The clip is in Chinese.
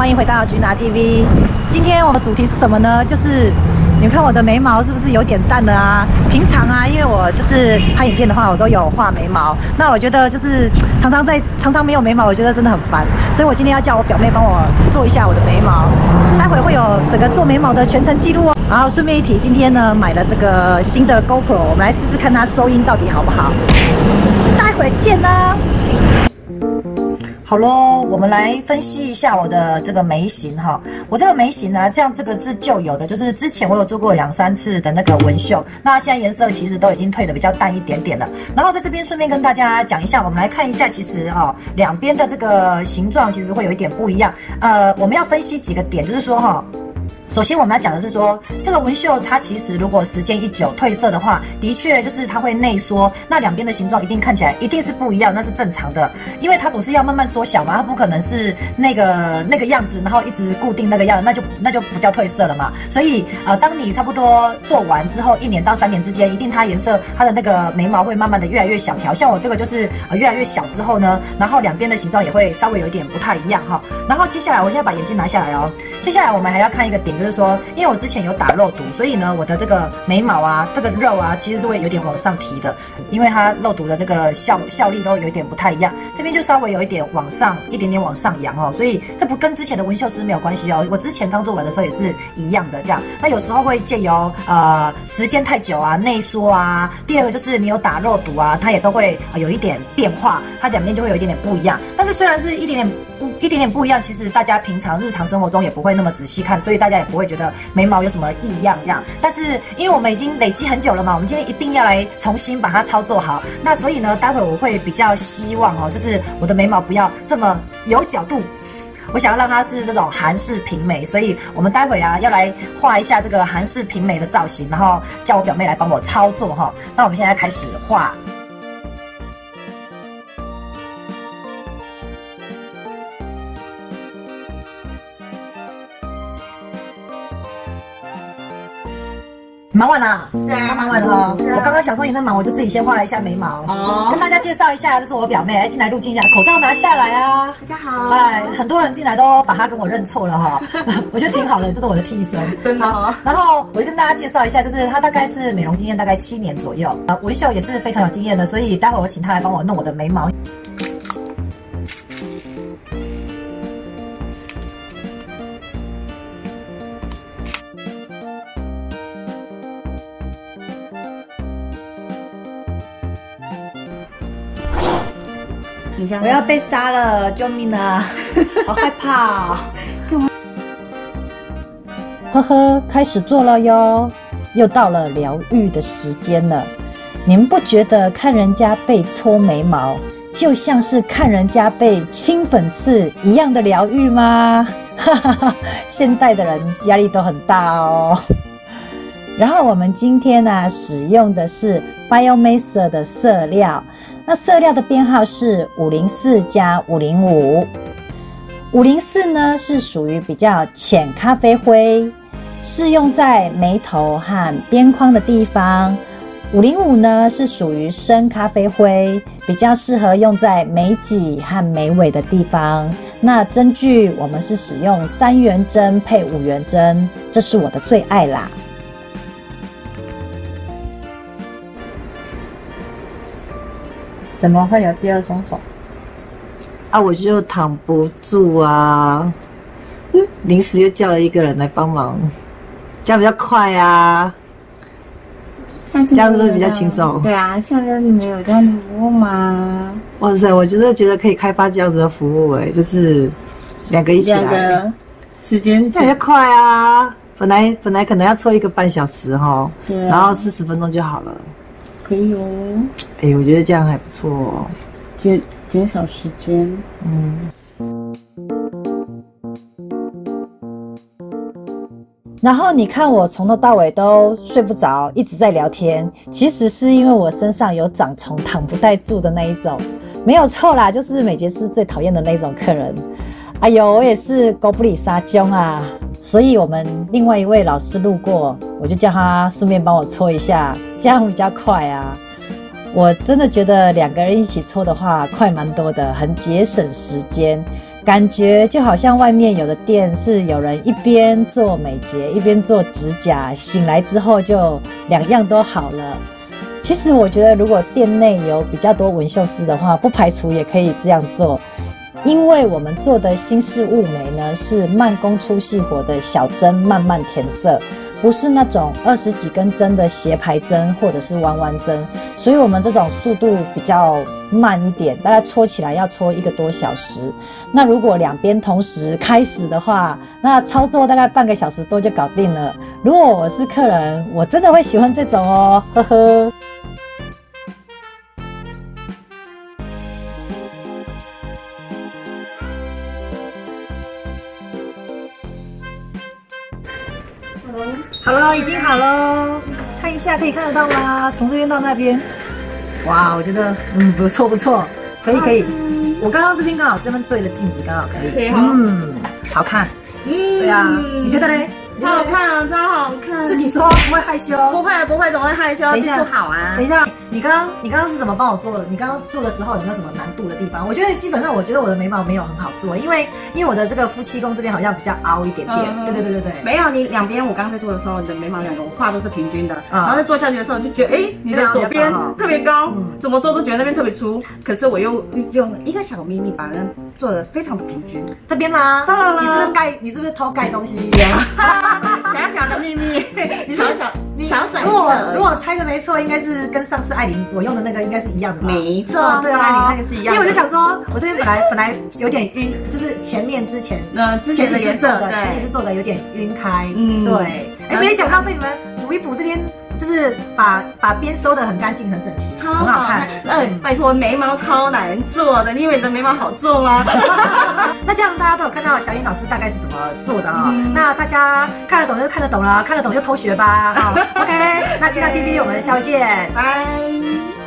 欢迎回到菊拿 TV。今天我们主题是什么呢？就是你们看我的眉毛是不是有点淡了啊？平常啊，因为我就是拍影片的话，我都有画眉毛。那我觉得就是常常在常常没有眉毛，我觉得真的很烦。所以我今天要叫我表妹帮我做一下我的眉毛，待会会有整个做眉毛的全程记录哦。然后顺便一提，今天呢买了这个新的 GoPro，我们来试试看它收音到底好不好。待会见啦。好喽，我们来分析一下我的这个眉形哈。我这个眉形呢，像这个是旧有的，就是之前我有做过两三次的那个纹绣，那现在颜色其实都已经退的比较淡一点点了。然后在这边顺便跟大家讲一下，我们来看一下，其实哈两边的这个形状其实会有一点不一样。呃，我们要分析几个点，就是说哈。首先我们要讲的是说，这个纹绣它其实如果时间一久褪色的话，的确就是它会内缩，那两边的形状一定看起来一定是不一样，那是正常的，因为它总是要慢慢缩小嘛，它不可能是那个那个样子，然后一直固定那个样，那就那就不叫褪色了嘛。所以呃，当你差不多做完之后，一年到三年之间，一定它颜色它的那个眉毛会慢慢的越来越小条，像我这个就是呃越来越小之后呢，然后两边的形状也会稍微有一点不太一样哈。然后接下来我现在把眼镜拿下来哦，接下来我们还要看一个点。就是说，因为我之前有打肉毒，所以呢，我的这个眉毛啊，这个肉啊，其实是会有点往上提的，因为它肉毒的这个效效力都有一点不太一样，这边就稍微有一点往上，一点点往上扬哦，所以这不跟之前的纹绣师没有关系哦，我之前刚做完的时候也是一样的这样。那有时候会借由呃时间太久啊，内缩啊，第二个就是你有打肉毒啊，它也都会有一点变化，它两边就会有一点点不一样。但是虽然是一点点不一点点不一样，其实大家平常日常生活中也不会那么仔细看，所以大家也。不会觉得眉毛有什么异样这样，但是因为我们已经累积很久了嘛，我们今天一定要来重新把它操作好。那所以呢，待会我会比较希望哦，就是我的眉毛不要这么有角度，我想要让它是这种韩式平眉，所以我们待会啊要来画一下这个韩式平眉的造型，然后叫我表妹来帮我操作哈。那我们现在开始画。忙完了，是啊，忙完了哈。我刚刚想说你在忙，我就自己先画了一下眉毛。哦，跟大家介绍一下，这是我表妹，进来录镜一下，口罩拿下来啊。大家好。哎，很多人进来都把她跟我认错了哈，我觉得挺好的，这是我的替身。真的。然后我就跟大家介绍一下，就是她大概是美容经验大概七年左右，呃，微笑也是非常有经验的，所以待会我请她来帮我弄我的眉毛。我要被杀了！救命啊！好害怕！呵呵，开始做了哟，又到了疗愈的时间了。你们不觉得看人家被搓眉毛，就像是看人家被清粉刺一样的疗愈吗？哈哈哈！现代的人压力都很大哦。然后我们今天呢，使用的是 Biomaster 的色料。那色料的编号是五零四加五零五，五零四呢是属于比较浅咖啡灰，适用在眉头和边框的地方；五零五呢是属于深咖啡灰，比较适合用在眉脊和眉尾的地方。那针具我们是使用三元针配五元针，这是我的最爱啦。怎么会有第二双手？啊，我就躺不住啊！临时又叫了一个人来帮忙，这样比较快啊。这样是不是比较轻松？对啊，现在没有这样的服务吗？哇塞，我觉得觉得可以开发这样子的服务哎，就是两个一起来，时间特别快啊。本来本来可能要凑一个半小时哈，然后四十分钟就好了。可以哦，哎，我觉得这样还不错哦，减减少时间。嗯。然后你看我从头到尾都睡不着，一直在聊天，其实是因为我身上有长虫，躺不带住的那一种，没有错啦，就是美睫师最讨厌的那种客人。哎呦，我也是狗不理撒娇啊。所以，我们另外一位老师路过，我就叫他顺便帮我搓一下，这样比较快啊。我真的觉得两个人一起搓的话，快蛮多的，很节省时间。感觉就好像外面有的店是有人一边做美睫一边做指甲，醒来之后就两样都好了。其实我觉得，如果店内有比较多纹绣师的话，不排除也可以这样做。因为我们做的新式雾眉呢，是慢工出细活的小针慢慢填色，不是那种二十几根针的斜排针或者是弯弯针，所以我们这种速度比较慢一点，大概搓起来要搓一个多小时。那如果两边同时开始的话，那操作大概半个小时多就搞定了。如果我是客人，我真的会喜欢这种哦，呵呵。好了，已经好喽，看一下可以看得到吗？从这边到那边，哇，我觉得嗯不错不错，可以可以。我刚刚这边刚好这边对着镜子，刚好可以。嗯，好看。嗯，对啊，你觉得嘞？超好看啊，超好看！自己说不会害羞，不会不会，怎么会害羞？等一下好啊。等一下，你刚刚你刚刚是怎么帮我做的？你刚刚做的时候有没有什么难度的地方？我觉得基本上，我觉得我的眉毛没有很好做，因为因为我的这个夫妻宫这边好像比较凹一点点。对对对对对。没有，你两边我刚刚在做的时候，你的眉毛两个我画都是平均的，然后在做下去的时候就觉得，哎，你的左边特别高，怎么做都觉得那边特别粗。可是我又用一个小秘密把人做的非常的平均。这边吗？当然了。你是不是盖？你是不是偷盖东西？小小的。秘密，你小小小转如果如果猜的没错，应该是跟上次艾琳我用的那个应该是一样的吧。没错，对啊，那个是一样。因为我就想说，我这边本来本来有点晕，就是前面之前，呃，之前的颜色，前面是做的有点晕开。嗯，对。哎，没想到被你们补一补这边。就是把把边收的很干净很整齐，超好看。嗯，拜托，眉毛超难做的，你以为你的眉毛好做吗？那这样大家都有看到小颖老师大概是怎么做的啊？那大家看得懂就看得懂了，看得懂就偷学吧。好，OK，那今天 TV 我们下回见，拜。